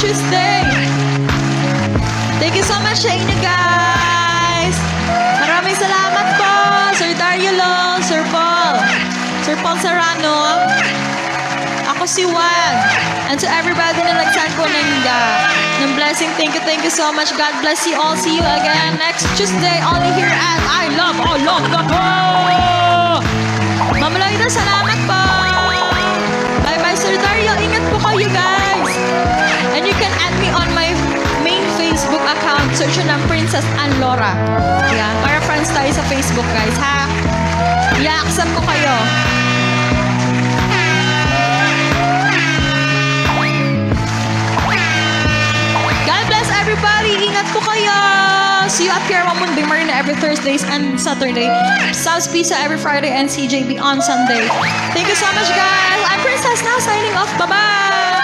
Precious Day. Thank you so much sa inyo, guys. Maraming salamat po, Sir Dario Long, Sir Paul, Sir Paul Serrano. Ako si Juan. And to everybody na nag-send po ng, uh, ng blessing, thank you, thank you so much. God bless you all. See you again next Tuesday, only here at I Love All Love the World. account, search yun ng Princess Ann Laura. Yeah, para friends tayo sa Facebook, guys, ha? I-accept ko kayo. God bless everybody! Ingat po kayo! See you at Pierre Mamon Bimarina every Thursdays and Saturday. South Pizza every Friday and CJB on Sunday. Thank you so much, guys. I'm Princess now signing off. Bye-bye.